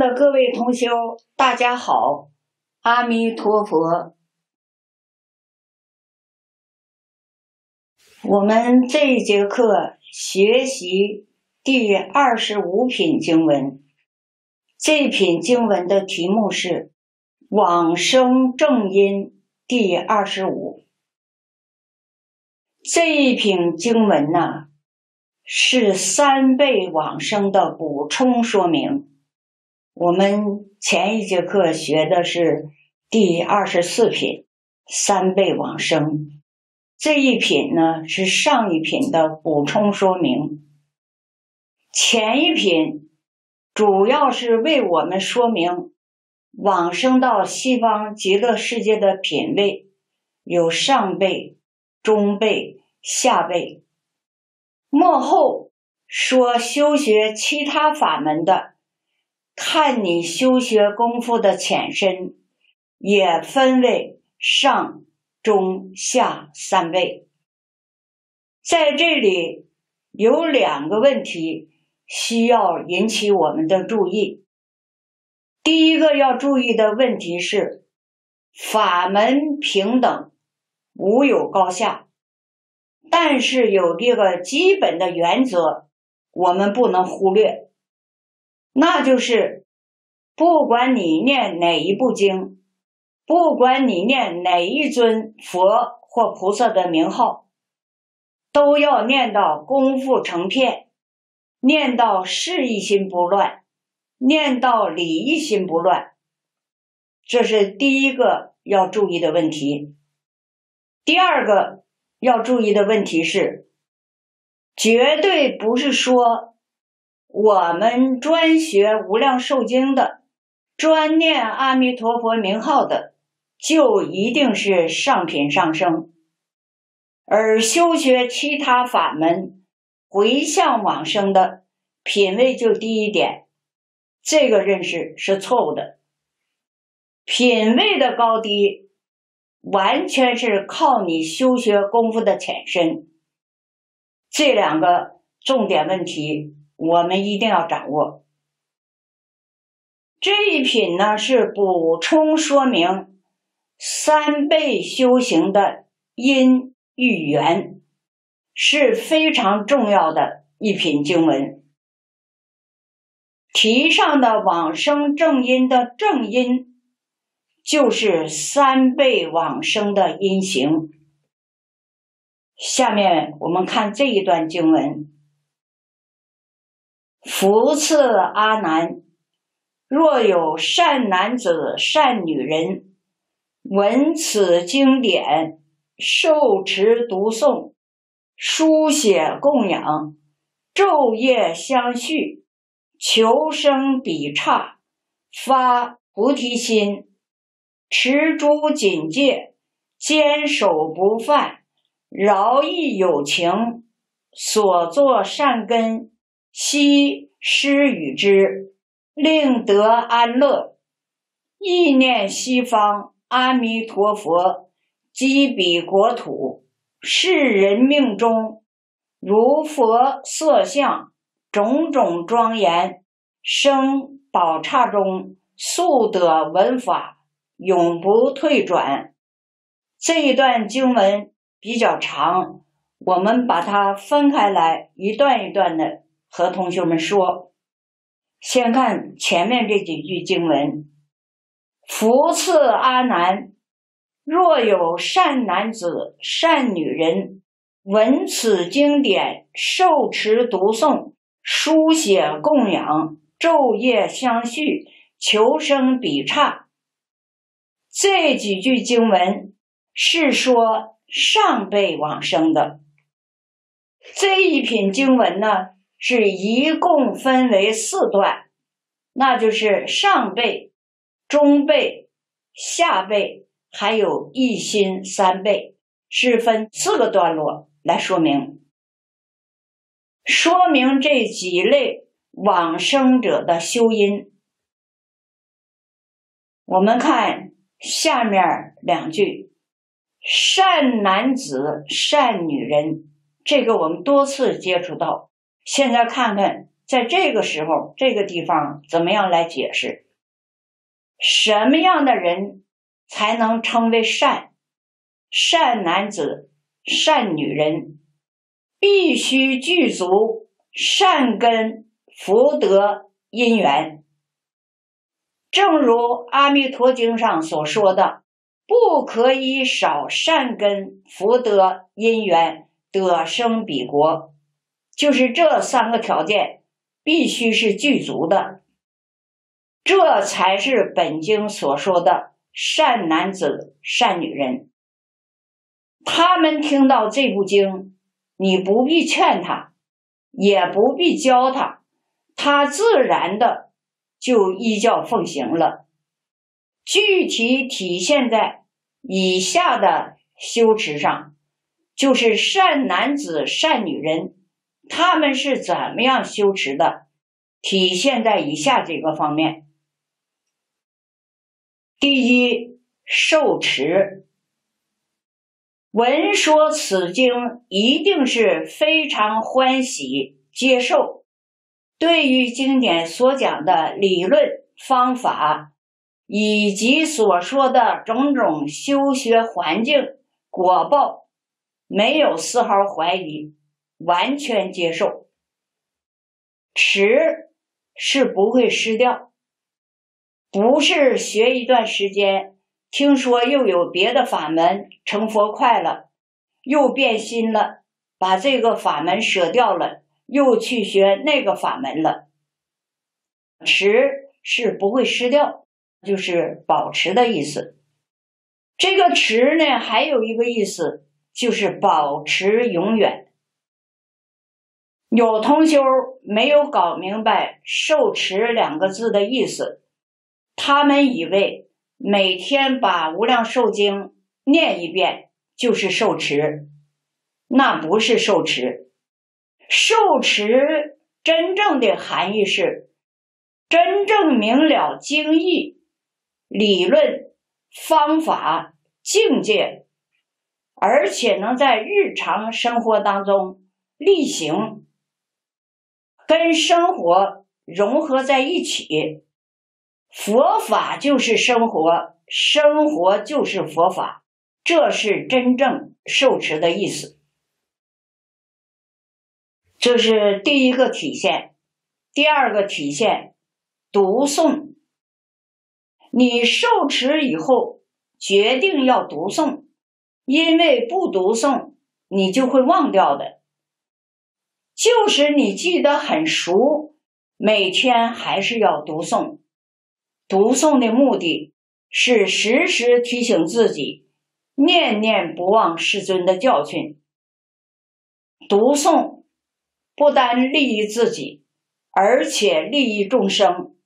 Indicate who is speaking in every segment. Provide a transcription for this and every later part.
Speaker 1: 的各位同修，大家好，阿弥陀佛。我们这一节课学习第二十五品经文，这品经文的题目是《往生正因》第二十五。这一品经文呢，是三倍往生的补充说明。我们前一节课学的是第二十四品三倍往生，这一品呢是上一品的补充说明。前一品主要是为我们说明往生到西方极乐世界的品位有上辈、中辈、下辈。末后说修学其他法门的。看你修学功夫的浅深，也分为上、中、下三位。在这里有两个问题需要引起我们的注意。第一个要注意的问题是，法门平等，无有高下，但是有这个基本的原则，我们不能忽略。那就是，不管你念哪一部经，不管你念哪一尊佛或菩萨的名号，都要念到功夫成片，念到事一心不乱，念到理一心不乱。这是第一个要注意的问题。第二个要注意的问题是，绝对不是说。我们专学《无量寿经》的，专念阿弥陀佛名号的，就一定是上品上生；而修学其他法门、回向往生的，品位就低一点。这个认识是错误的。品位的高低，完全是靠你修学功夫的浅深。这两个重点问题。我们一定要掌握这一品呢，是补充说明三倍修行的因与缘，是非常重要的一品经文。题上的往生正因的正因，就是三倍往生的因行。下面我们看这一段经文。福赐阿难，若有善男子、善女人，闻此经典，受持读诵，书写供养，昼夜相续，求生彼刹，发菩提心，持诸警戒，坚守不犯，饶益有情，所作善根。悉施与之，令得安乐。意念西方阿弥陀佛，积彼国土，世人命中如佛色相，种种庄严，生宝刹中，速得闻法，永不退转。这一段经文比较长，我们把它分开来，一段一段的。和同学们说，先看前面这几句经文：“福赐阿难，若有善男子、善女人，闻此经典，受持读诵，书写供养，昼夜相续，求生彼刹。”这几句经文是说上辈往生的。这一品经文呢？是一共分为四段，那就是上辈、中辈、下辈，还有一心三辈，是分四个段落来说明，说明这几类往生者的修因。我们看下面两句：善男子、善女人，这个我们多次接触到。现在看看在这个时候，这个地方怎么样来解释？什么样的人才能称为善？善男子、善女人，必须具足善根福德因缘。正如《阿弥陀经》上所说的，不可以少善根福德因缘得生彼国，就是这三个条件必须是具足的，这才是本经所说的善男子、善女人。他们听到这部经，你不必劝他，也不必教他，他自然的。就依教奉行了，具体体现在以下的修持上，就是善男子、善女人，他们是怎么样修持的？体现在以下几个方面：第一，受持。闻说此经，一定是非常欢喜接受。对于经典所讲的理论方法，以及所说的种种修学环境果报，没有丝毫怀疑，完全接受。持是不会失掉，不是学一段时间，听说又有别的法门成佛快了，又变心了，把这个法门舍掉了。又去学那个法门了，持是不会失掉，就是保持的意思。这个持呢，还有一个意思，就是保持永远。有同修没有搞明白“受持”两个字的意思，他们以为每天把《无量寿经》念一遍就是受持，那不是受持。受持真正的含义是真正明了经义、理论、方法、境界，而且能在日常生活当中例行，跟生活融合在一起。佛法就是生活，生活就是佛法，这是真正受持的意思。这是第一个体现，第二个体现，读诵。你受持以后，决定要读诵，因为不读诵，你就会忘掉的。就使你记得很熟，每天还是要读诵。读诵的目的是时时提醒自己，念念不忘师尊的教训。读诵。不单利益自己，而且利益众生。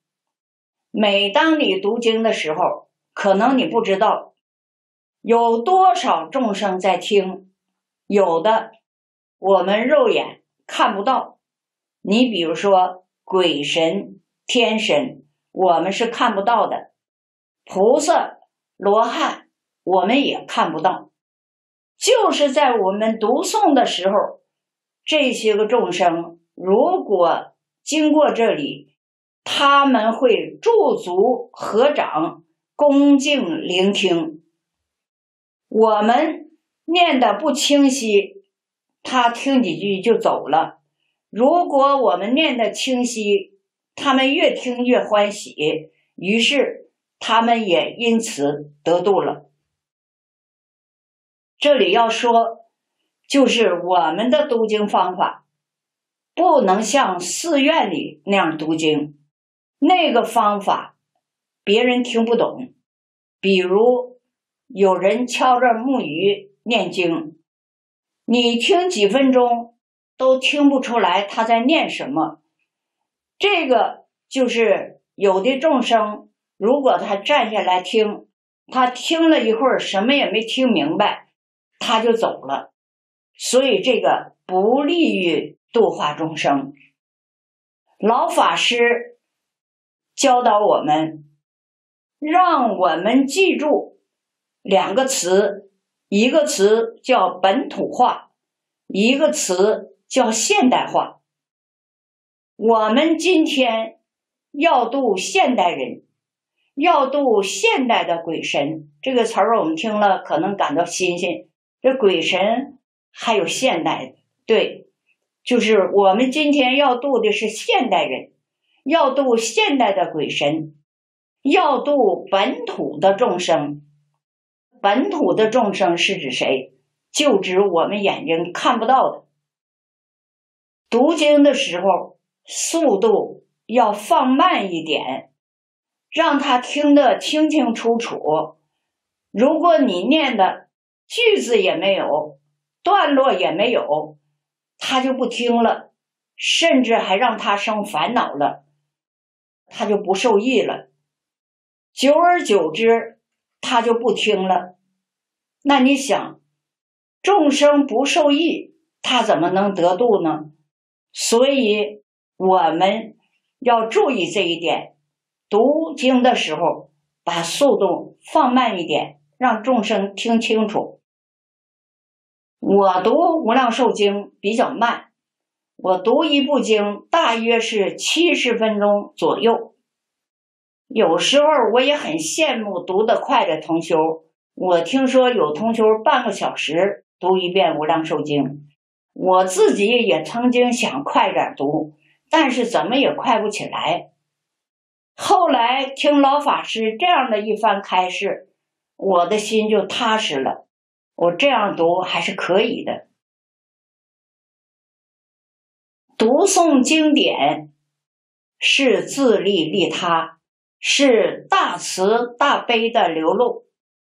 Speaker 1: 每当你读经的时候，可能你不知道有多少众生在听，有的我们肉眼看不到。你比如说鬼神、天神，我们是看不到的；菩萨、罗汉，我们也看不到。就是在我们读诵的时候。这些个众生，如果经过这里，他们会驻足合掌，恭敬聆听。我们念的不清晰，他听几句就走了；如果我们念的清晰，他们越听越欢喜，于是他们也因此得度了。这里要说。就是我们的读经方法，不能像寺院里那样读经，那个方法别人听不懂。比如有人敲着木鱼念经，你听几分钟都听不出来他在念什么。这个就是有的众生，如果他站下来听，他听了一会儿什么也没听明白，他就走了。所以这个不利于度化众生。老法师教导我们，让我们记住两个词，一个词叫本土化，一个词叫现代化。我们今天要度现代人，要度现代的鬼神。这个词儿我们听了可能感到新鲜。这鬼神还有现代的，对，就是我们今天要度的是现代人，要度现代的鬼神，要度本土的众生。本土的众生是指谁？就指我们眼睛看不到的。读经的时候，速度要放慢一点，让他听得清清楚楚。如果你念的句子也没有，段落也没有，他就不听了，甚至还让他生烦恼了，他就不受益了。久而久之，他就不听了。那你想，众生不受益，他怎么能得度呢？所以我们要注意这一点。读经的时候，把速度放慢一点，让众生听清楚。我读《无量寿经》比较慢，我读一部经大约是七十分钟左右。有时候我也很羡慕读得快的同修。我听说有同学半个小时读一遍《无量寿经》，我自己也曾经想快点读，但是怎么也快不起来。后来听老法师这样的一番开示，我的心就踏实了。我这样读还是可以的。读诵经典是自利利他，是大慈大悲的流露。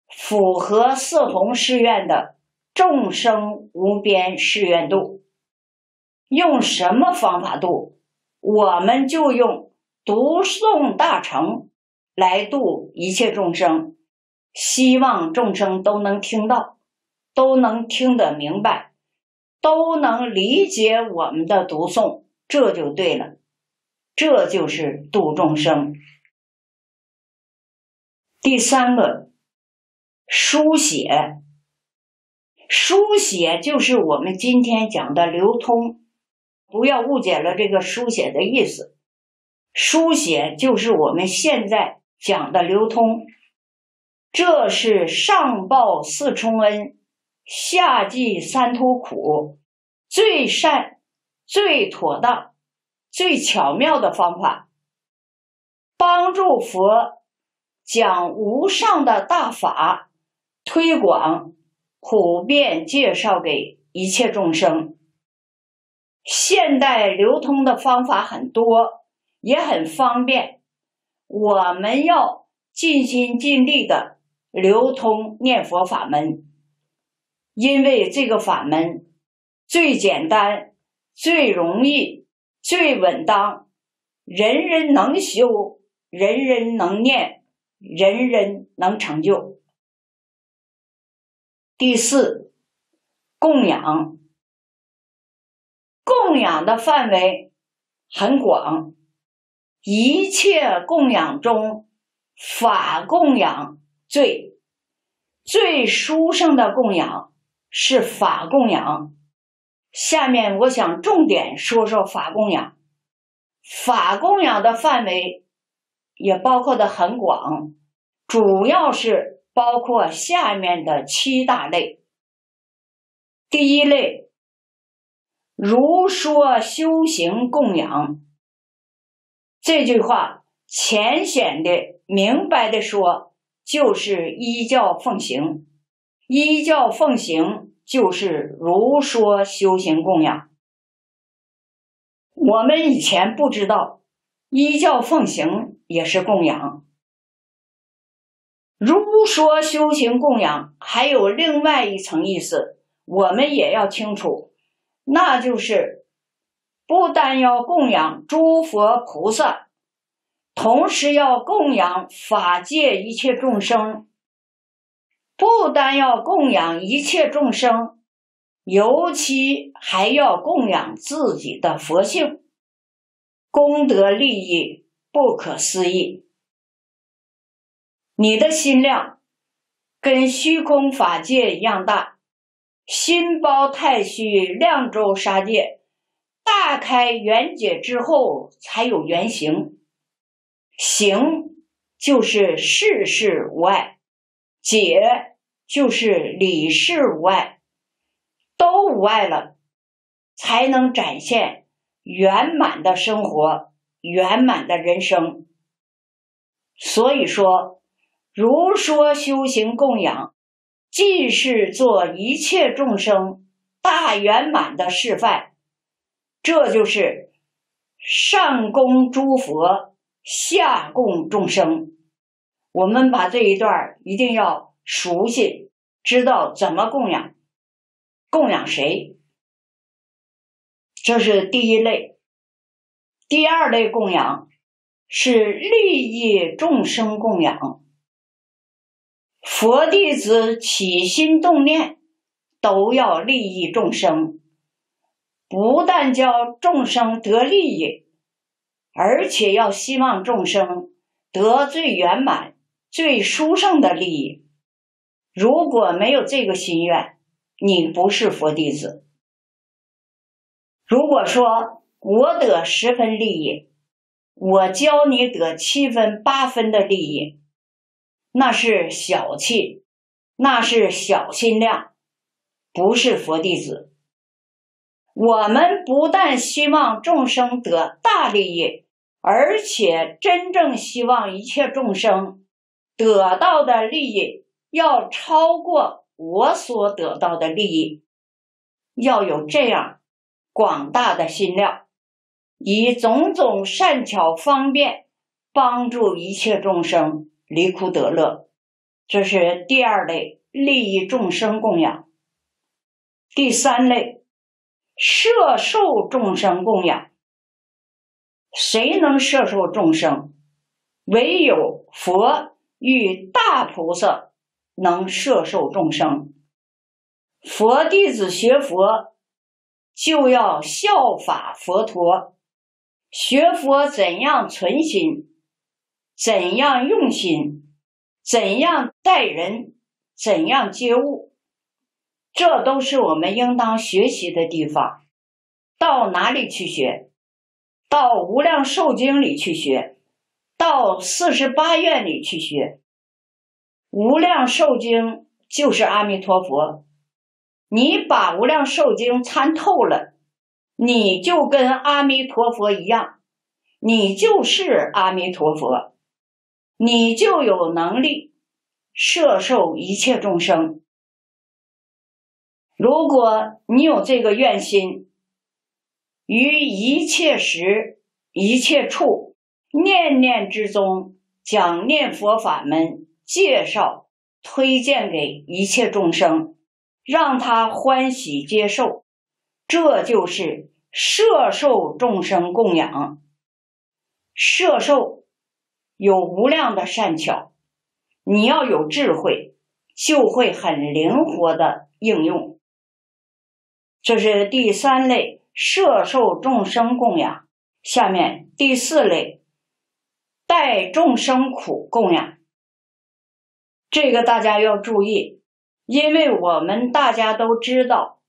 Speaker 1: 符合四弘誓愿的众生无边誓愿度，用什么方法度？我们就用读诵大乘来度一切众生，希望众生都能听到，都能听得明白，都能理解我们的读诵，这就对了，这就是度众生。第三个。书写，书写就是我们今天讲的流通，不要误解了这个书写的意思。书写就是我们现在讲的流通，这是上报四重恩，下济三途苦，最善、最妥当、最巧妙的方法，帮助佛讲无上的大法。推广、普遍介绍给一切众生。现代流通的方法很多，也很方便。我们要尽心尽力的流通念佛法门，因为这个法门最简单、最容易、最稳当，人人能修，人人能念，人人能成就。第四，供养，供养的范围很广，一切供养中，法供养最最殊胜的供养是法供养。下面我想重点说说法供养，法供养的范围也包括的很广，主要是。包括下面的七大类。第一类，如说修行供养。这句话浅显的、明白的说，就是依教奉行。依教奉行就是如说修行供养。我们以前不知道，依教奉行也是供养。如说修行供养还有另外一层意思，我们也要清楚，那就是不但要供养诸佛菩萨，同时要供养法界一切众生。不但要供养一切众生，尤其还要供养自己的佛性，功德利益不可思议。你的心量跟虚空法界一样大，心包太虚，量周沙界，大开圆解之后才有原形，形就是事事无碍，解就是理事无碍，都无碍了，才能展现圆满的生活，圆满的人生。所以说，如说修行供养，既是做一切众生大圆满的示范。这就是上供诸佛，下供众生。我们把这一段一定要熟悉，知道怎么供养，供养谁。这是第一类。第二类供养是利益众生供养。佛弟子起心动念，都要利益众生。不但叫众生得利益，而且要希望众生得最圆满、最殊胜的利益。如果没有这个心愿，你不是佛弟子。如果说我得十分利益，我教你得七分、八分的利益，那是小气，那是小心量，不是佛弟子。我们不但希望众生得大利益，而且真正希望一切众生得到的利益要超过我所得到的利益，要有这样广大的心量，以种种善巧方便帮助一切众生离苦得乐。这是第二类利益众生供养。第三类。摄受众生供养，谁能摄受众生？唯有佛与大菩萨能摄受众生。佛弟子学佛，就要效法佛陀，学佛怎样存心，怎样用心，怎样待人，怎样接物。这都是我们应当学习的地方。到哪里去学？到《无量寿经》里去学，到四十八愿里去学。《无量寿经》就是阿弥陀佛。你把《无量寿经》参透了，你就跟阿弥陀佛一样，你就是阿弥陀佛，你就有能力摄受一切众生。如果你有这个愿心，于一切时、一切处、念念之中，将念佛法门介绍、推荐给一切众生，让他欢喜接受，这就是摄受众生供养。摄受有无量的善巧，你要有智慧，就会很灵活的应用。这是第三类摄受众生供养，下面第四类代众生苦供养。这个大家要注意，因为我们大家都知道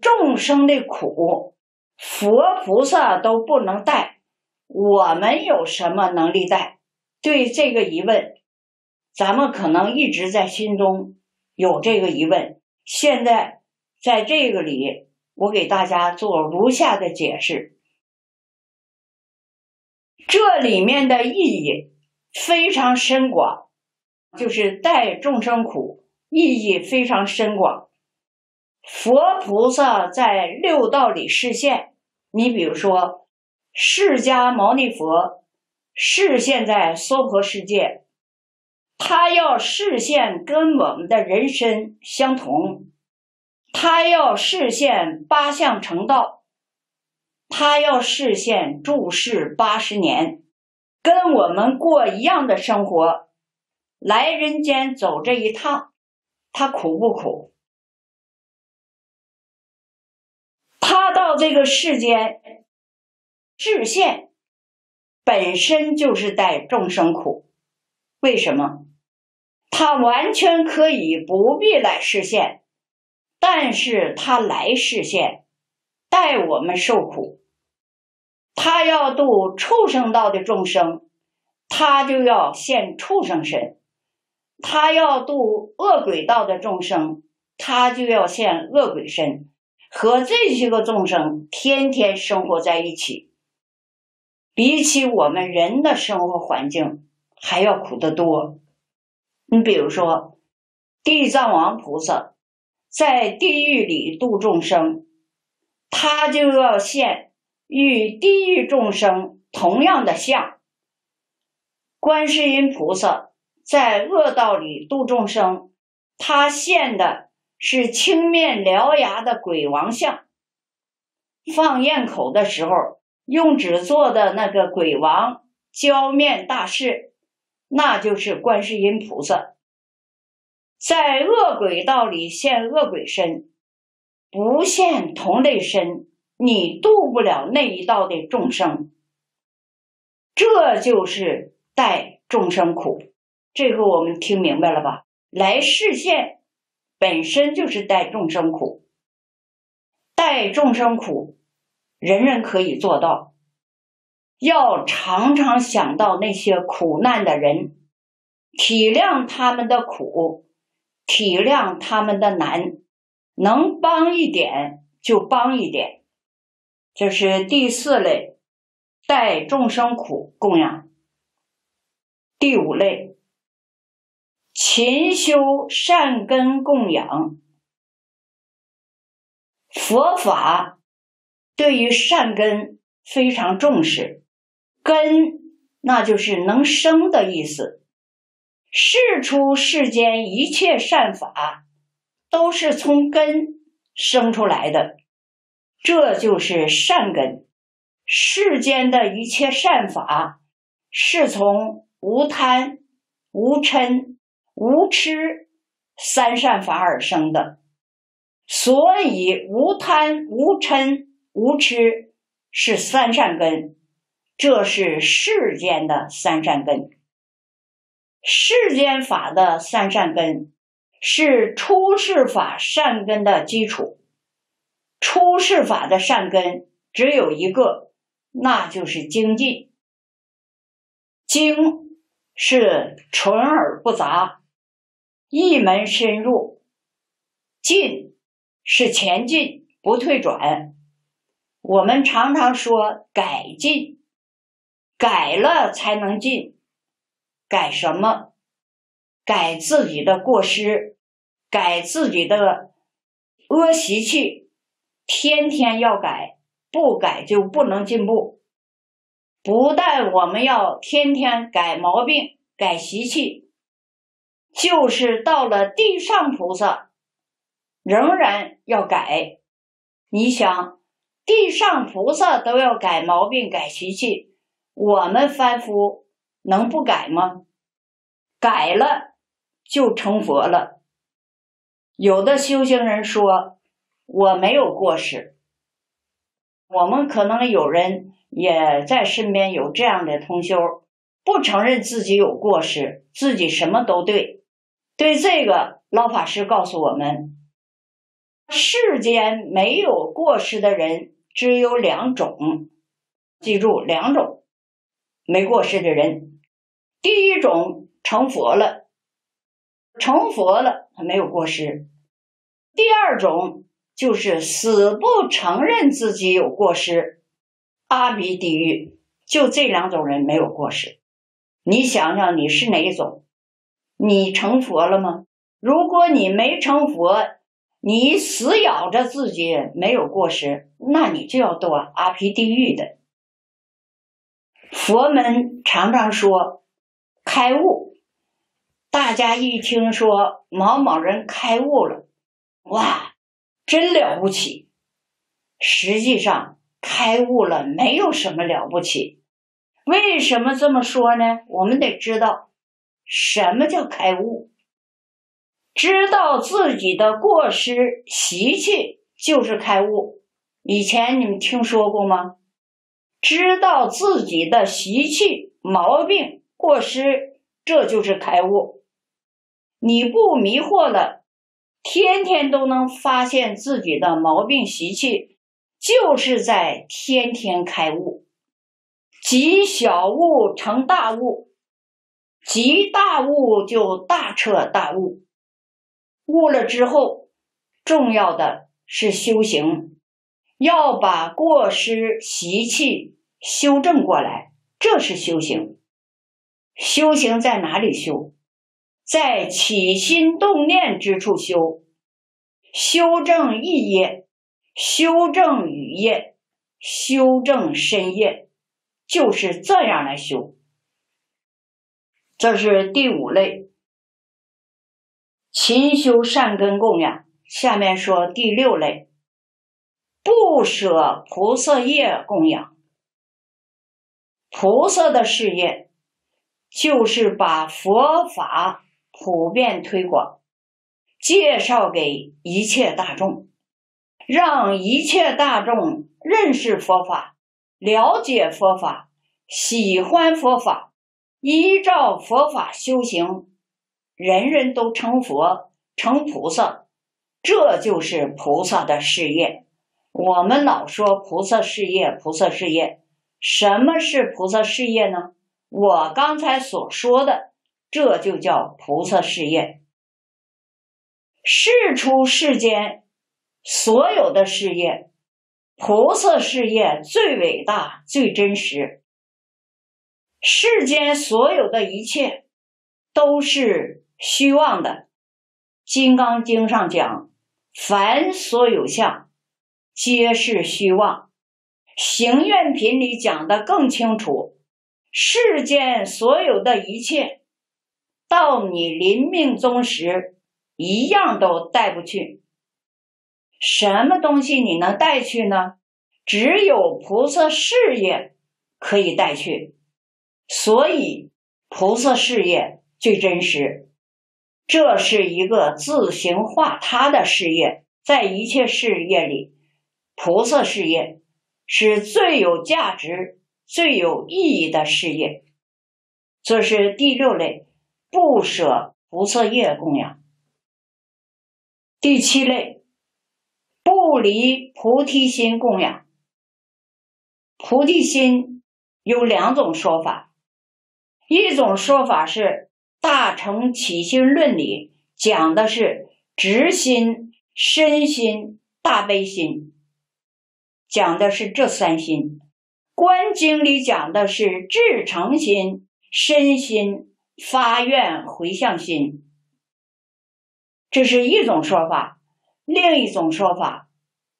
Speaker 1: 众生的苦，佛菩萨都不能代，我们有什么能力代？对这个疑问，咱们可能一直在心中有这个疑问，现在。在这个里，我给大家做如下的解释。这里面的意义非常深广，就是代众生苦，意义非常深广。佛菩萨在六道里示现，你比如说，释迦牟尼佛视现在娑婆世界，他要视现跟我们的人身相同。他要视现八相成道，他要视现住世八十年，跟我们过一样的生活，来人间走这一趟，他苦不苦？他到这个世间示现，本身就是带众生苦。为什么？他完全可以不必来实现。但是他来实现，带我们受苦，他要度畜生道的众生，他就要现畜生身；他要度恶鬼道的众生，他就要现恶鬼身，和这些个众生天天生活在一起，比起我们人的生活环境还要苦得多。你比如说，地藏王菩萨在地狱里度众生，他就要现与地狱众生同样的相；观世音菩萨在恶道里度众生，他现的是青面獠牙的鬼王相。放焰口的时候，用纸做的那个鬼王焦面大士。那就是观世音菩萨，在恶鬼道里现恶鬼身，不现同类身，你度不了那一道的众生。这就是带众生苦，这个我们听明白了吧？来世现本身就是带众生苦，带众生苦，人人可以做到。要常常想到那些苦难的人，体谅他们的苦，体谅他们的难，能帮一点就帮一点。这是第四类，待众生苦供养。第五类，勤修善根供养。佛法对于善根非常重视。根，那就是能生的意思。世出世间一切善法，都是从根生出来的，这就是善根。世间的一切善法，是从无贪、无嗔、无痴三善法而生的，所以无贪、无嗔、无痴是三善根。这是世间的三善根，世间法的三善根是出世法善根的基础。出世法的善根只有一个，那就是精进。精是纯而不杂，一门深入；进是前进不退转。我们常常说改进。改了才能进，改什么？改自己的过失，改自己的恶习气，天天要改，不改就不能进步。不但我们要天天改毛病、改习气，就是到了地上菩萨，仍然要改。你想，地上菩萨都要改毛病、改习气。我们凡夫能不改吗？改了就成佛了。有的修行人说我没有过失，我们可能有人也在身边有这样的同修，不承认自己有过失，自己什么都对。对这个老法师告诉我们，世间没有过失的人只有两种，记住两种。没过失的人，第一种成佛了，成佛了他没有过失；第二种就是死不承认自己有过失，阿鼻地狱。就这两种人没有过失。你想想你是哪一种？你成佛了吗？如果你没成佛，你死咬着自己没有过失，那你就要堕阿鼻地狱的。佛门常常说开悟，大家一听说某某人开悟了，哇，真了不起！实际上，开悟了没有什么了不起。为什么这么说呢？我们得知道什么叫开悟，知道自己的过失习气就是开悟。以前你们听说过吗？知道自己的习气、毛病、过失，这就是开悟。你不迷惑了，天天都能发现自己的毛病习气，就是在天天开悟。集小物成大物，集大物就大彻大悟。悟了之后，重要的是修行，要把过失习气修正过来，这是修行。修行在哪里修？在起心动念之处修，修正意业，修正语业，修正身业，就是这样来修。这是第五类。勤修善根供养，下面说第六类，不舍菩萨业供养。菩萨的事业就是把佛法普遍推广，介绍给一切大众，让一切大众认识佛法、了解佛法、喜欢佛法，依照佛法修行。人人都成佛、成菩萨，这就是菩萨的事业。我们老说菩萨事业，菩萨事业，什么是菩萨事业呢？我刚才所说的，这就叫菩萨事业。世出世间所有的事业，菩萨事业最伟大、最真实。世间所有的一切都是。虚妄的，《金刚经》上讲，凡所有相，皆是虚妄。行愿品里讲的更清楚，世间所有的一切，到你临命终时，一样都带不去。什么东西你能带去呢？只有菩萨事业可以带去，所以菩萨事业最真实。这是一个自行化他的事业，在一切事业里，菩萨事业是最有价值、最有意义的事业。这是第六类，不舍菩萨业供养。第七类，不离菩提心供养。菩提心有两种说法，一种说法是。大乘起心论里讲的是直心、身心、大悲心，讲的是这三心。观经里讲的是至诚心、身心、发愿回向心，这是一种说法。另一种说法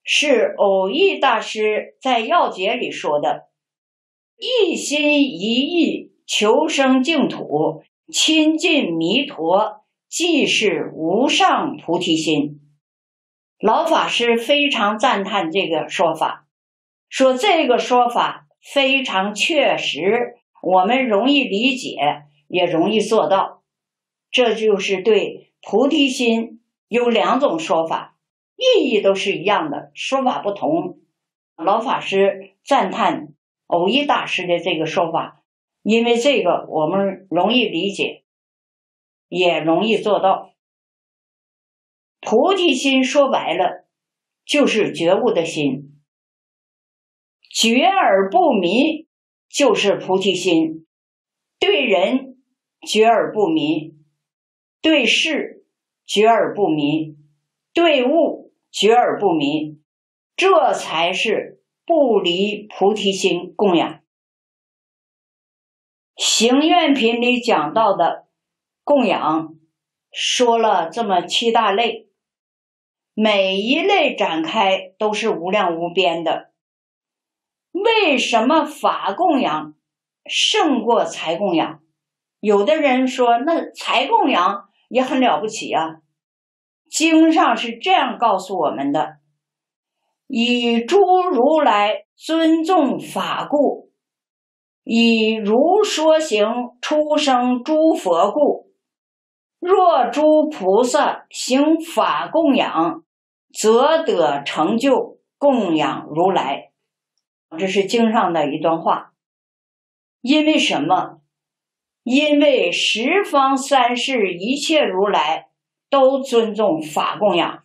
Speaker 1: 是偶益大师在要解里说的：一心一意求生净土。亲近弥陀，即是无上菩提心。老法师非常赞叹这个说法，说这个说法非常确实，我们容易理解，也容易做到。这就是对菩提心有两种说法，意义都是一样的，说法不同。老法师赞叹偶一大师的这个说法。因为这个我们容易理解，也容易做到。菩提心说白了就是觉悟的心，觉而不迷就是菩提心。对人觉而不迷，对事觉而不迷，对物觉而不迷，这才是不离菩提心供养。行愿品里讲到的供养，说了这么七大类，每一类展开都是无量无边的。为什么法供养胜过财供养？有的人说，那财供养也很了不起啊。经上是这样告诉我们的：以诸如来尊重法故。以如说行出生诸佛故，若诸菩萨行法供养，则得成就供养如来。这是经上的一段话。因为什么？因为十方三世一切如来都尊重法供养，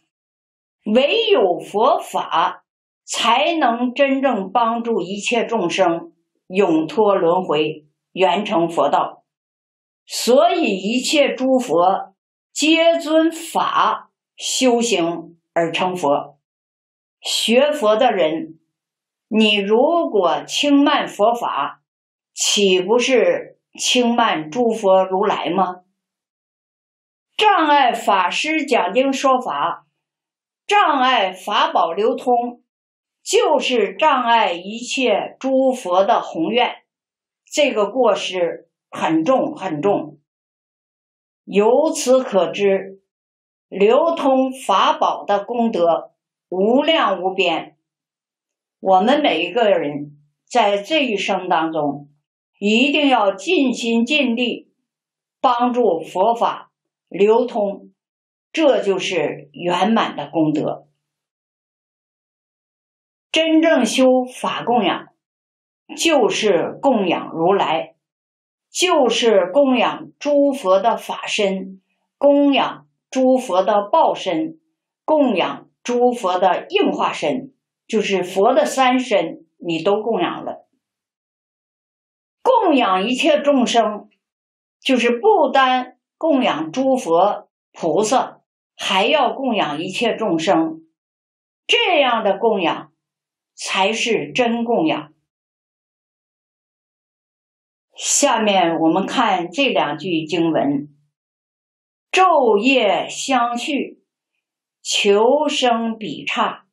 Speaker 1: 唯有佛法才能真正帮助一切众生。永脱轮回，圆成佛道。所以一切诸佛皆遵法修行而成佛。学佛的人，你如果轻慢佛法，岂不是轻慢诸佛如来吗？障碍法师讲经说法，障碍法宝流通，就是障碍一切诸佛的宏愿。这个过失。很重很重，由此可知，流通法宝的功德无量无边。我们每一个人在这一生当中，一定要尽心尽力帮助佛法流通，这就是圆满的功德。真正修法供养，就是供养如来。就是供养诸佛的法身，供养诸佛的报身，供养诸佛的应化身，就是佛的三身，你都供养了。供养一切众生，就是不单供养诸佛菩萨，还要供养一切众生。这样的供养才是真供养。下面我们看这两句经文：“昼夜相续，求生比刹。”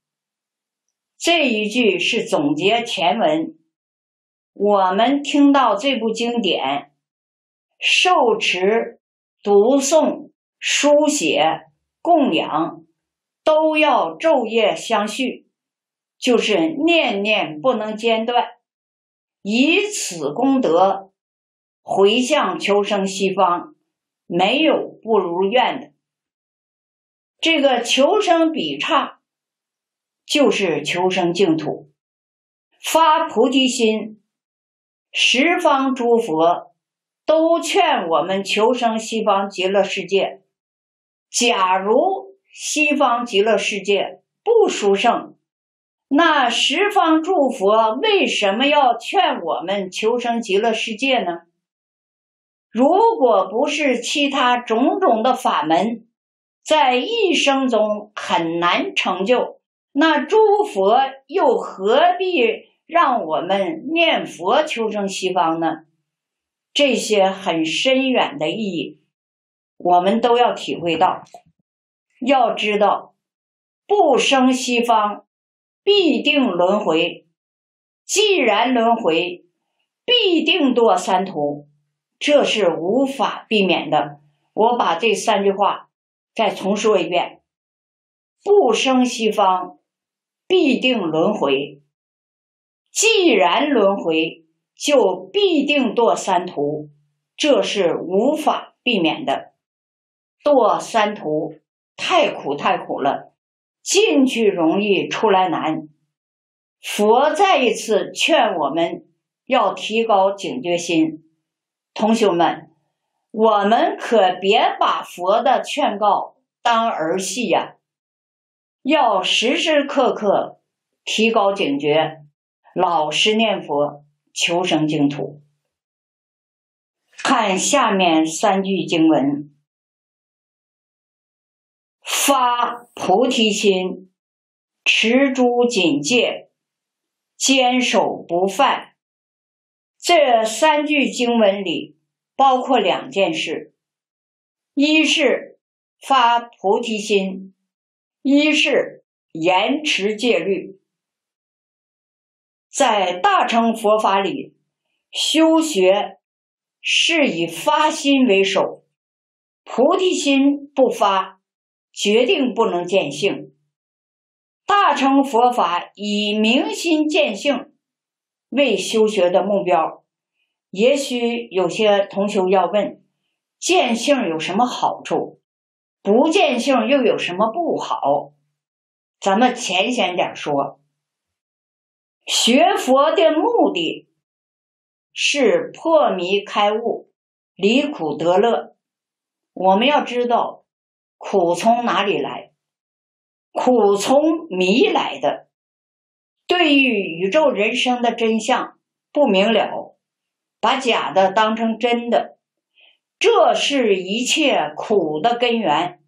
Speaker 1: 这一句是总结前文。我们听到这部经典，受持、读诵、书写、供养，都要昼夜相续，就是念念不能间断，以此功德。回向求生西方，没有不如愿的。这个求生比刹，就是求生净土，发菩提心。十方诸佛都劝我们求生西方极乐世界。假如西方极乐世界不殊胜，那十方诸佛为什么要劝我们求生极乐世界呢？如果不是其他种种的法门，在一生中很难成就，那诸佛又何必让我们念佛求生西方呢？这些很深远的意义，我们都要体会到。要知道，不生西方，必定轮回；既然轮回，必定堕三途。这是无法避免的。我把这三句话再重说一遍：不生西方，必定轮回；既然轮回，就必定堕三途。这是无法避免的。堕三途太苦太苦了，进去容易出来难。佛再一次劝我们要提高警觉心。同学们，我们可别把佛的劝告当儿戏呀！要时时刻刻提高警觉，老实念佛，求生净土。看下面三句经文：发菩提心，持诸警戒，坚守不犯。这三句经文里包括两件事：一是发菩提心，一是严持戒律。在大乘佛法里，修学是以发心为首，菩提心不发，决定不能见性。大乘佛法以明心见性。为修学的目标，也许有些同学要问：见性有什么好处？不见性又有什么不好？咱们浅显点说，学佛的目的是破迷开悟，离苦得乐。我们要知道，苦从哪里来？苦从迷来的。对于宇宙人生的真相不明了，把假的当成真的，这是一切苦的根源。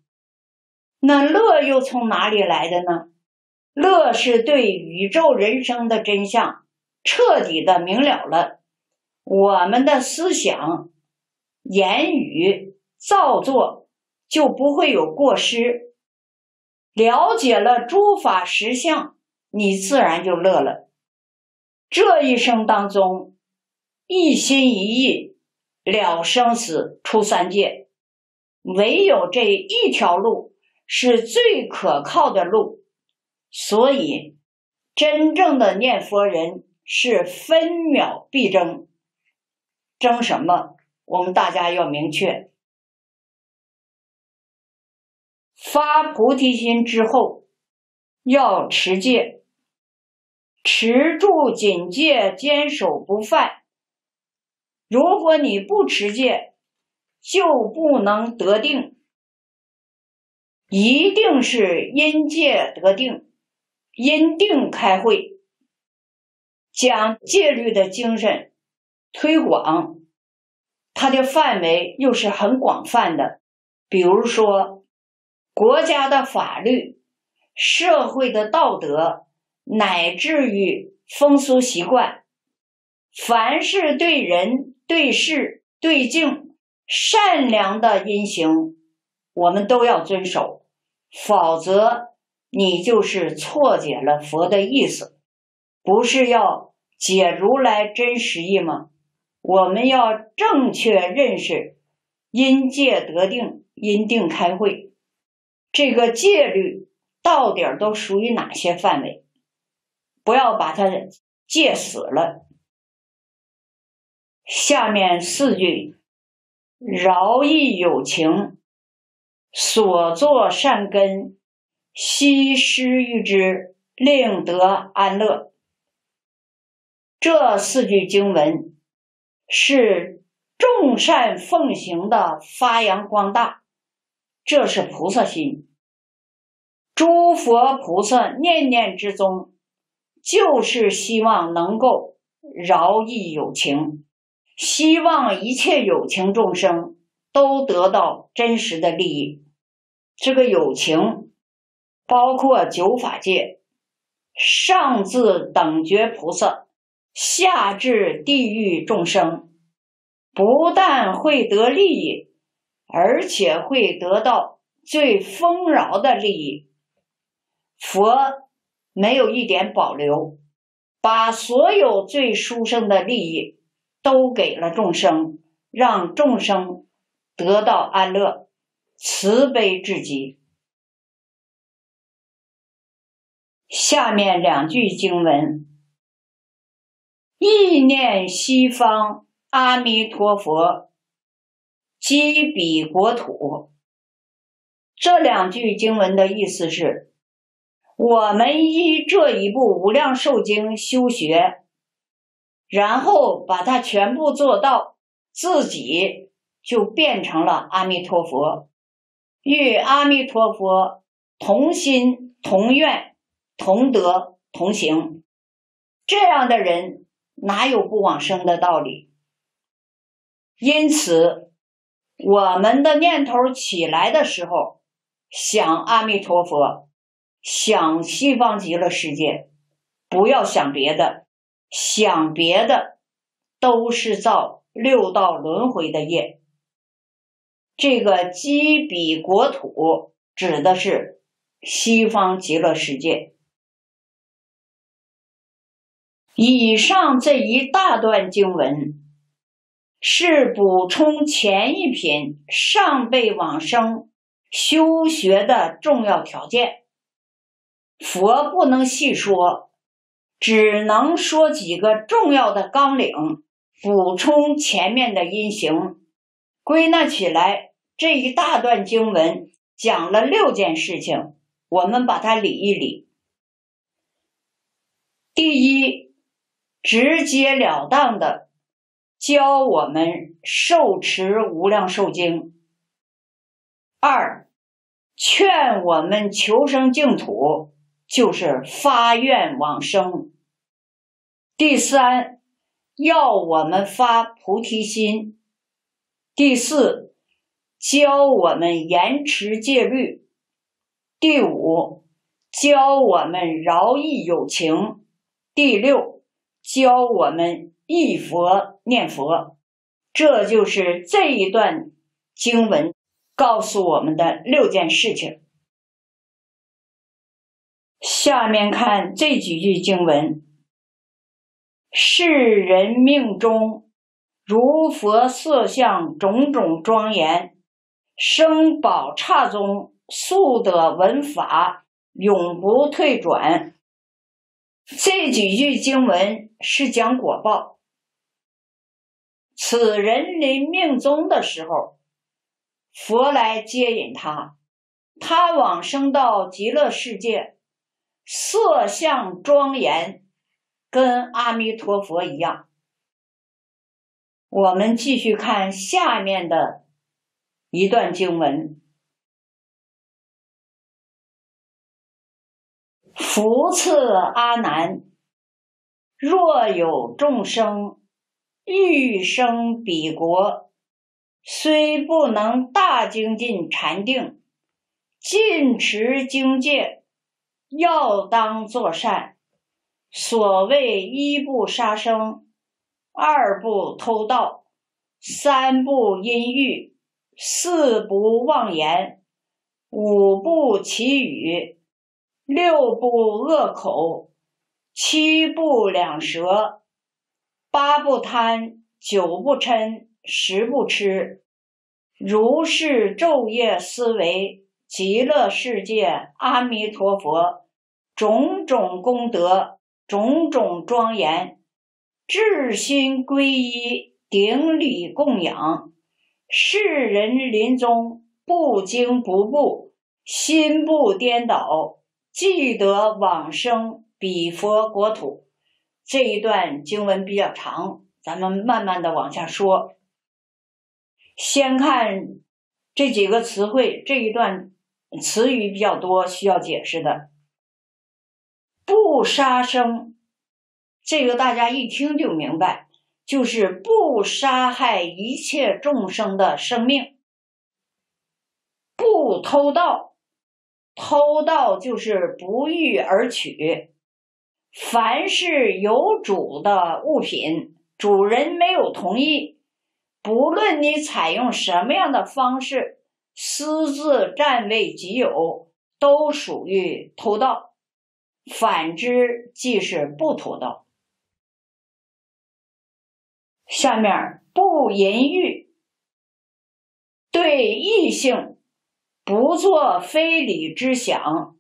Speaker 1: 那乐又从哪里来的呢？乐是对宇宙人生的真相彻底的明了了，我们的思想、言语、造作就不会有过失。了解了诸法实相，你自然就乐了。这一生当中，一心一意了生死出三界，唯有这一条路是最可靠的路。所以，真正的念佛人是分秒必争，争什么？我们大家要明确。发菩提心之后，要持戒，持住警戒，坚守不犯。如果你不持戒，就不能得定。一定是因戒得定，因定开会，将戒律的精神推广，它的范围又是很广泛的，比如说。国家的法律、社会的道德，乃至于风俗习惯，凡是对人、对事、对境善良的因行，我们都要遵守。否则，你就是错解了佛的意思，不是要解如来真实意吗？我们要正确认识因戒得定，因定开会。这个戒律到底都属于哪些范围？不要把它戒死了。下面四句：饶益有情，所作善根，悉施于之，令得安乐。这四句经文是众善奉行的发扬光大。这是菩萨心，诸佛菩萨念念之中，就是希望能够饶益有情，希望一切有情众生都得到真实的利益。这个有情，包括九法界，上至等觉菩萨，下至地狱众生，不但会得利益。而且会得到最丰饶的利益。佛没有一点保留，把所有最殊胜的利益都给了众生，让众生得到安乐，慈悲至极。下面两句经文：意念西方阿弥陀佛。积彼国土，这两句经文的意思是：我们依这一部《无量寿经》修学，然后把它全部做到，自己就变成了阿弥陀佛，与阿弥陀佛同心同愿同德同行。这样的人哪有不往生的道理？因此。我们的念头起来的时候，想阿弥陀佛，想西方极乐世界，不要想别的，想别的都是造六道轮回的业。这个积彼国土指的是西方极乐世界。以上这一大段经文。是补充前一品上辈往生修学的重要条件。佛不能细说，只能说几个重要的纲领，补充前面的因行。归纳起来，这一大段经文讲了六件事情，我们把它理一理。第一，直截了当的。教我们受持无量寿经。二，劝我们求生净土，就是发愿往生。第三，要我们发菩提心；第四，教我们严持戒律；第五，教我们饶益有情；第六，教我们忆佛念佛。这就是这一段经文告诉我们的六件事情。下面看这几句经文：世人命中如佛色相种种庄严，生宝刹中速得闻法，永不退转。这几句经文是讲果报。此人临命终的时候，佛来接引他，他往生到极乐世界，色相庄严，跟阿弥陀佛一样。我们继续看下面的一段经文：福赐阿难，若有众生。欲生彼国，虽不能大精进禅定，尽持精戒，要当作善。所谓一不杀生，二不偷盗，三不淫欲，四不妄言，五不绮语，六不恶口，七不两舌。八不贪，九不嗔，十不痴。如是昼夜思维极乐世界阿弥陀佛种种功德，种种庄严，至心皈依，顶礼供养。世人临终不惊不怖，心不颠倒，即得往生彼佛国土。这一段经文比较长，咱们慢慢的往下说。先看这几个词汇，这一段词语比较多，需要解释的。不杀生，这个大家一听就明白，就是不杀害一切众生的生命。不偷盗，偷盗就是不欲而取。凡是有主的物品，主人没有同意，不论你采用什么样的方式私自占为己有，都属于偷盗。反之，即是不偷盗。下面不淫欲，对异性不做非礼之想，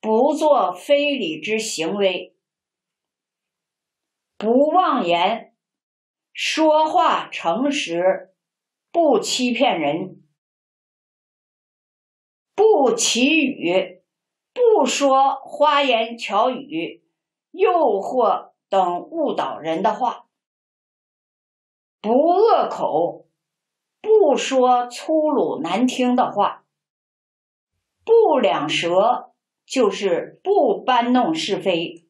Speaker 1: 不做非礼之行为。不妄言，说话诚实，不欺骗人；不绮语，不说花言巧语、诱惑等误导人的话；不恶口，不说粗鲁难听的话；不两舌，就是不搬弄是非。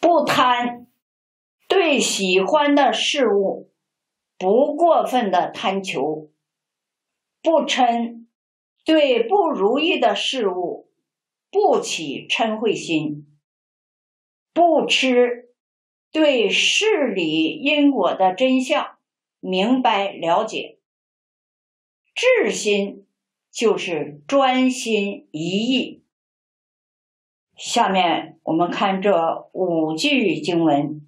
Speaker 1: 不贪，对喜欢的事物不过分的贪求；不嗔，对不如意的事物不起嗔恚心；不吃，对事理因果的真相明白了解；智心就是专心一意。下面我们看这五句经文：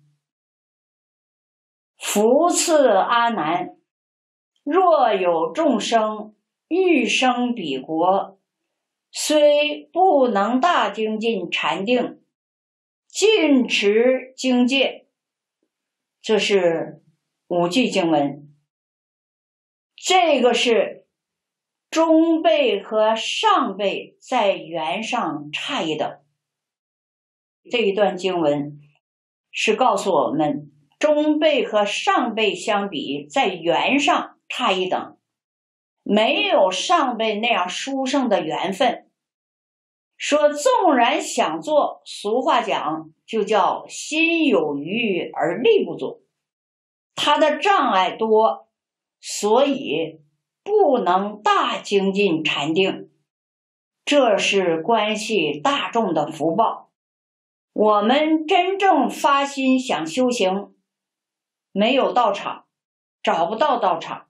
Speaker 1: 福赐阿难，若有众生欲生彼国，虽不能大精进禅定，尽持经戒。这是五句经文。这个是中辈和上辈在缘上差异等。这一段经文是告诉我们，中辈和上辈相比，在缘上差一等，没有上辈那样殊胜的缘分。说纵然想做，俗话讲就叫心有余而力不足，他的障碍多，所以不能大精进禅定。这是关系大众的福报。我们真正发心想修行，没有道场，找不到道场，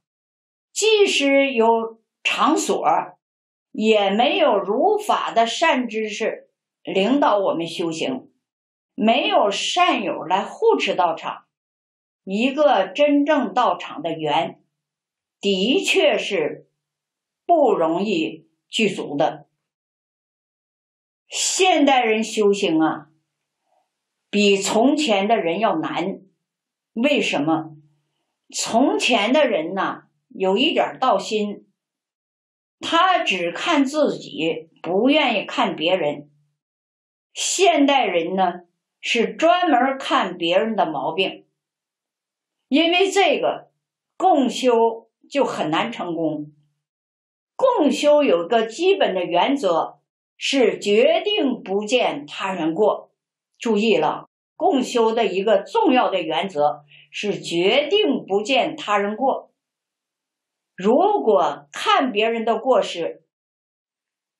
Speaker 1: 即使有场所。也没有如法的善知识领导我们修行，没有善友来护持道场，一个真正道场的缘，的确是不容易具足的。现代人修行啊，比从前的人要难。为什么？从前的人呢，有一点道心。他只看自己，不愿意看别人。现代人呢，是专门看别人的毛病，因为这个共修就很难成功。共修有个基本的原则是决定不见他人过。注意了，共修的一个重要的原则是决定不见他人过。如果看别人的过失，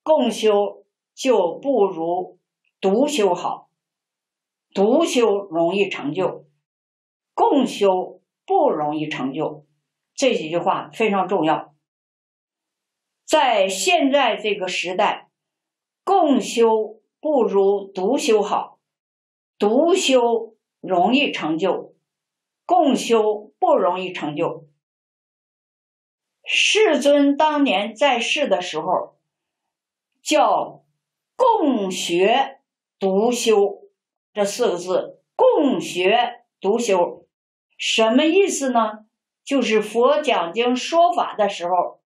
Speaker 1: 共修就不如独修好。独修容易成就，共修不容易成就。这几句话非常重要。在现在这个时代，共修不如独修好，独修容易成就，共修不容易成就。世尊当年在世的时候，叫“共学独修”这四个字，“共学独修”什么意思呢？就是佛讲经说法的时候，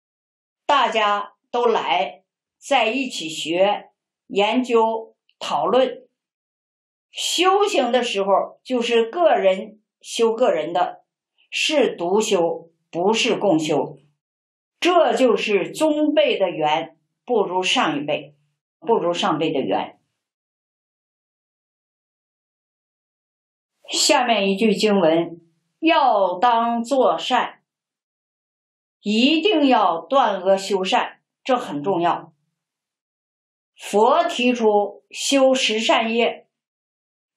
Speaker 1: 大家都来在一起学、研究、讨论；修行的时候，就是个人修个人的，是独修，不是共修。这就是中辈的缘不如上一辈，不如上辈的缘。下面一句经文：要当作善，一定要断恶修善，这很重要。佛提出修十善业，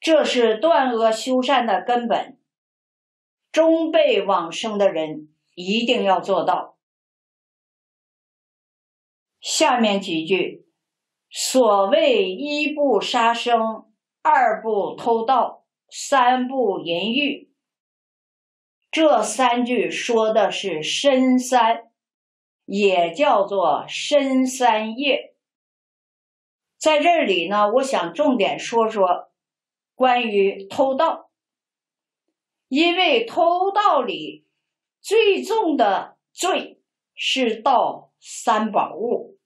Speaker 1: 这是断恶修善的根本。中辈往生的人一定要做到。下面几句，所谓一不杀生，二不偷盗，三不淫欲。这三句说的是深三，也叫做深三业。在这里呢，我想重点说说关于偷盗，因为偷盗里最重的罪是盗三宝物。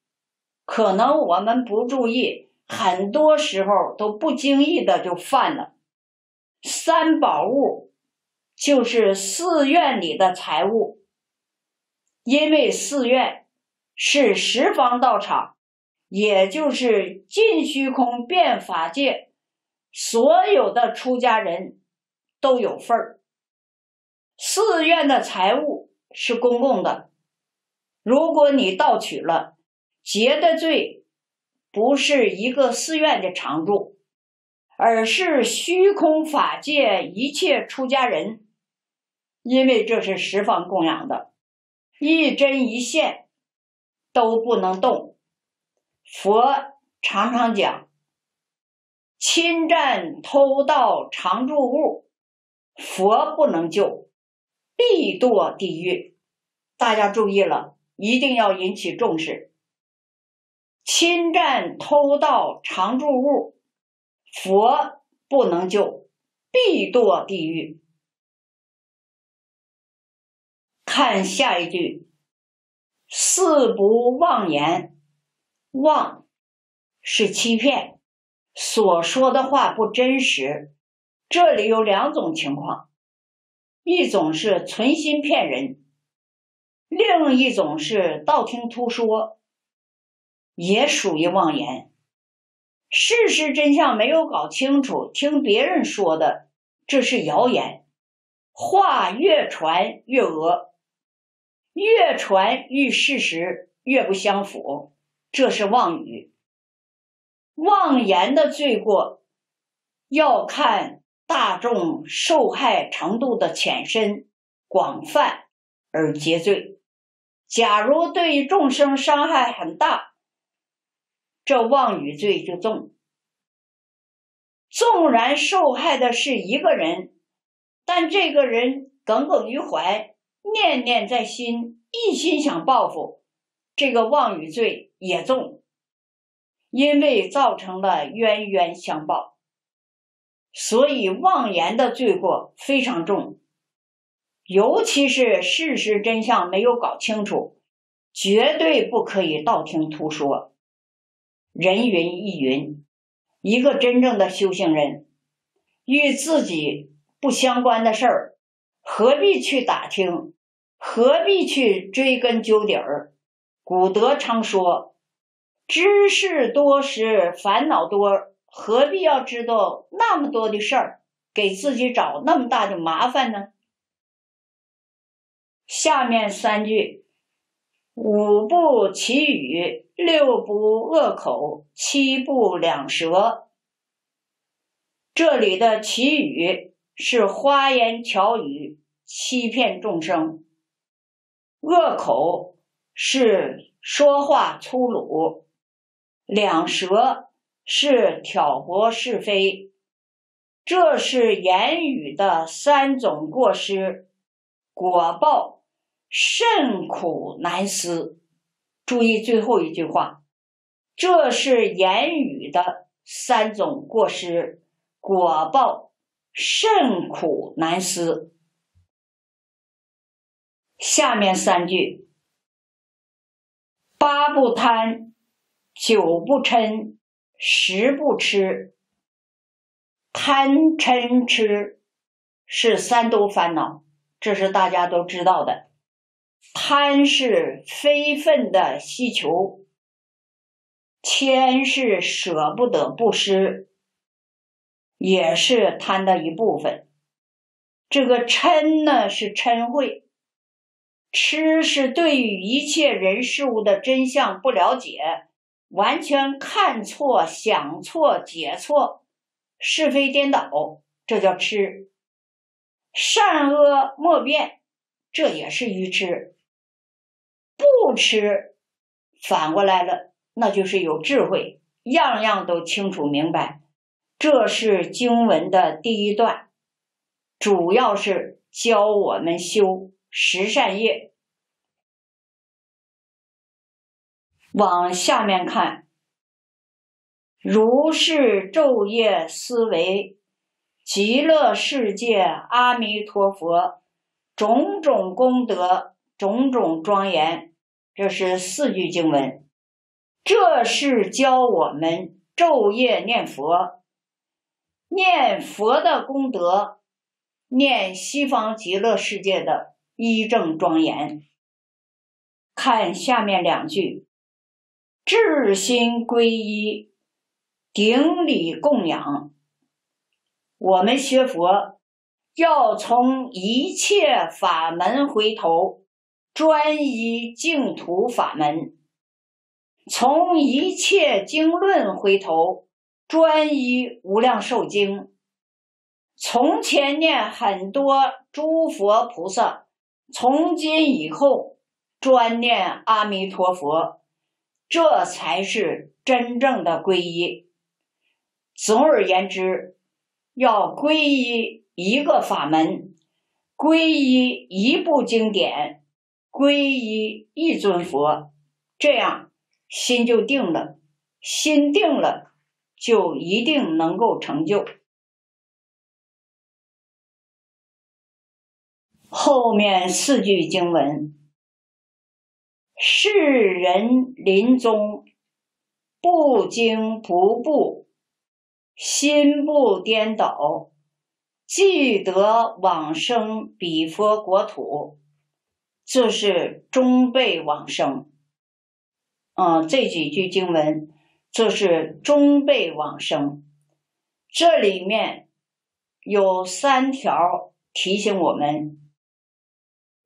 Speaker 1: 可能我们不注意，很多时候都不经意的就犯了。三宝物就是寺院里的财物，因为寺院是十方道场，也就是尽虚空变法界，所有的出家人都有份儿。寺院的财物是公共的，如果你盗取了。劫的罪不是一个寺院的常住，而是虚空法界一切出家人，因为这是十方供养的，一针一线都不能动。佛常常讲，侵占偷盗常住物，佛不能救，必堕地狱。大家注意了，一定要引起重视。侵占、偷盗常住物，佛不能救，必堕地狱。看下一句：四不妄言，妄是欺骗，所说的话不真实。这里有两种情况，一种是存心骗人，另一种是道听途说。也属于妄言。事实真相没有搞清楚，听别人说的，这是谣言。话越传越讹，越传与事实越不相符，这是妄语。妄言的罪过，要看大众受害程度的浅深、广泛而结罪。假如对于众生伤害很大，这妄语罪就重。纵然受害的是一个人，但这个人耿耿于怀，念念在心，一心想报复，这个妄语罪也重，因为造成了冤冤相报。所以妄言的罪过非常重，尤其是事实真相没有搞清楚，绝对不可以道听途说。人云亦云，一个真正的修行人，与自己不相关的事儿，何必去打听？何必去追根究底儿？古德常说：“知识多时烦恼多，何必要知道那么多的事儿，给自己找那么大的麻烦呢？”下面三句。五不其语，六不恶口，七不两舌。这里的绮语是花言巧语，欺骗众生；恶口是说话粗鲁；两舌是挑拨是非。这是言语的三种过失，果报。甚苦难思，注意最后一句话，这是言语的三种过失，果报甚苦难思。下面三句：八不贪，九不嗔，十不痴。贪嗔痴是三毒烦恼，这是大家都知道的。贪是非分的希求，谦是舍不得布施，也是贪的一部分。这个嗔呢是嗔恚，痴是对于一切人事物的真相不了解，完全看错、想错、解错，是非颠倒，这叫痴。善恶莫辨，这也是愚痴。不吃，反过来了，那就是有智慧，样样都清楚明白。这是经文的第一段，主要是教我们修十善业。往下面看，如是昼夜思维，极乐世界阿弥陀佛种种功德。种种庄严，这是四句经文。这是教我们昼夜念佛，念佛的功德，念西方极乐世界的一正庄严。看下面两句：至心皈依，顶礼供养。我们学佛要从一切法门回头。专一净土法门，从一切经论回头，专一无量寿经。从前念很多诸佛菩萨，从今以后专念阿弥陀佛，这才是真正的皈依。总而言之，要皈依一个法门，皈依一部经典。皈依一尊佛，这样心就定了。心定了，就一定能够成就。后面四句经文：世人临终不惊不怖，心不颠倒，记得往生彼佛国土。这是中辈往生，嗯，这几句经文这是中辈往生。这里面有三条提醒我们：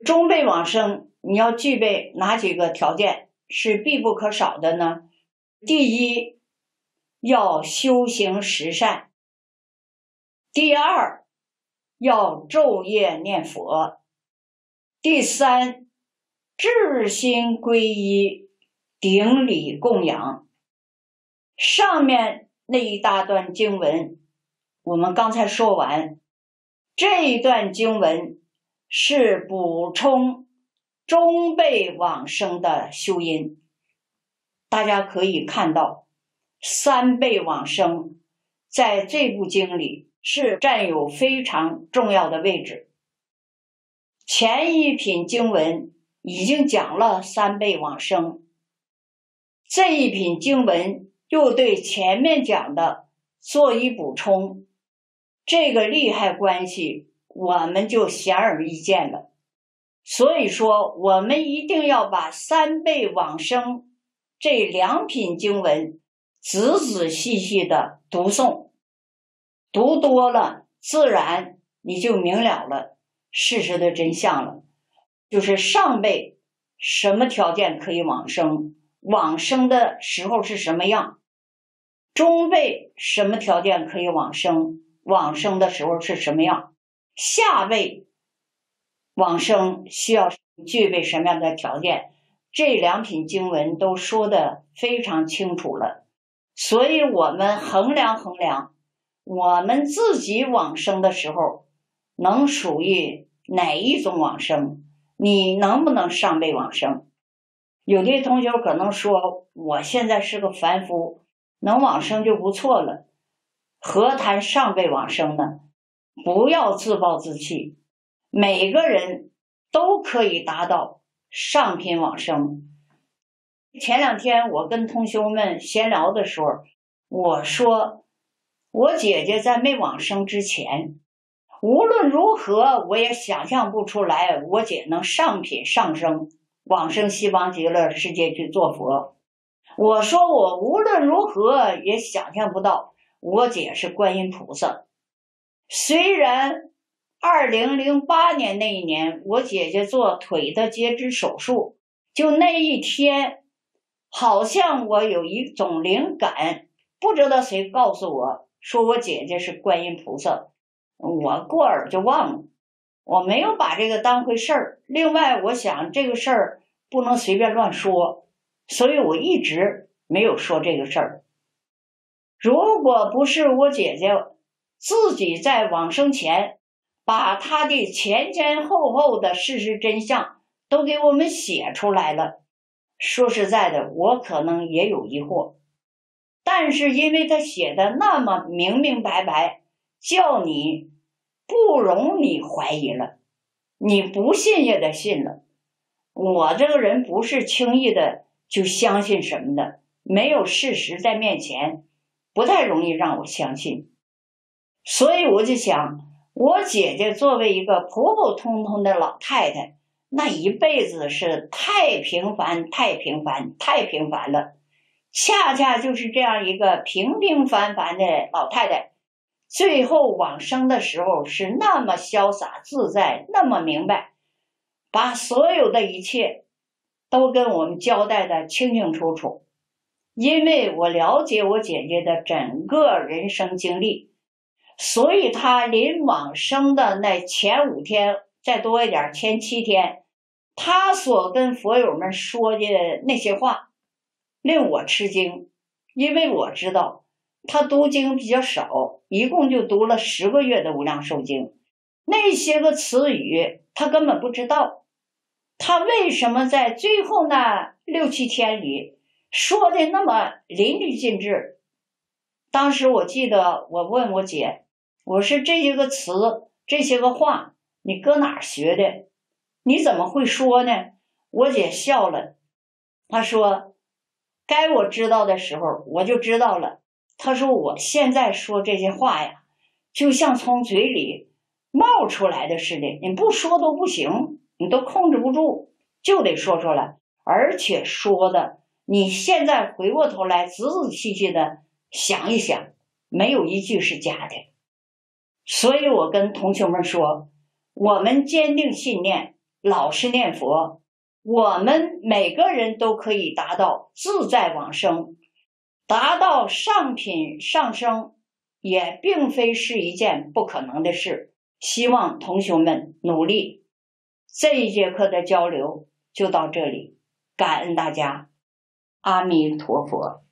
Speaker 1: 中辈往生，你要具备哪几个条件是必不可少的呢？第一，要修行十善；第二，要昼夜念佛；第三，至心皈依，顶礼供养。上面。那一大段经文，我们刚才说完。这一段经文是补充中辈往生的修因。大家可以看到，三辈往生在这部经里是占有非常重要的位置。前一品经文已经讲了三辈往生，这一品经文。又对前面讲的做一补充，这个利害关系我们就显而易见了。所以说，我们一定要把三倍往生这两品经文仔仔细细的读诵，读多了，自然你就明了了事实的真相了。就是上辈什么条件可以往生，往生的时候是什么样。中辈什么条件可以往生？往生的时候是什么样？下辈往生需要具备什么样的条件？这两品经文都说的非常清楚了，所以我们衡量衡量，我们自己往生的时候能属于哪一种往生？你能不能上辈往生？有的同学可能说，我现在是个凡夫。能往生就不错了，何谈上辈往生呢？不要自暴自弃，每个人都可以达到上品往生。前两天我跟同学们闲聊的时候，我说我姐姐在没往生之前，无论如何我也想象不出来我姐能上品上升，往生西方极乐世界去做佛。我说我无论如何也想象不到我姐是观音菩萨。虽然二零零八年那一年我姐姐做腿的截肢手术，就那一天，好像我有一种灵感，不知道谁告诉我说我姐姐是观音菩萨，我过耳就忘了，我没有把这个当回事儿。另外，我想这个事儿不能随便乱说。所以我一直没有说这个事儿。如果不是我姐姐自己在往生前把他的前前后后的事实真相都给我们写出来了，说实在的，我可能也有疑惑。但是因为他写的那么明明白白，叫你不容你怀疑了，你不信也得信了。我这个人不是轻易的。就相信什么的，没有事实在面前，不太容易让我相信。所以我就想，我姐姐作为一个普普通通的老太太，那一辈子是太平凡、太平凡、太平凡了。恰恰就是这样一个平平凡凡的老太太，最后往生的时候是那么潇洒自在，那么明白，把所有的一切。都跟我们交代的清清楚楚，因为我了解我姐姐的整个人生经历，所以他临往生的那前五天，再多一点前七天，他所跟佛友们说的那些话，令我吃惊，因为我知道他读经比较少，一共就读了十个月的《无量寿经》，那些个词语他根本不知道。他为什么在最后那六七天里说的那么淋漓尽致？当时我记得我问我姐，我说这些个词、这些个话，你搁哪儿学的？你怎么会说呢？我姐笑了，她说：“该我知道的时候我就知道了。”她说：“我现在说这些话呀，就像从嘴里冒出来的似的，你不说都不行。”你都控制不住，就得说出来，而且说的你现在回过头来仔仔细细的想一想，没有一句是假的。所以我跟同学们说，我们坚定信念，老实念佛，我们每个人都可以达到自在往生，达到上品上升，也并非是一件不可能的事。希望同学们努力。这一节课的交流就到这里，感恩大家，阿弥陀佛。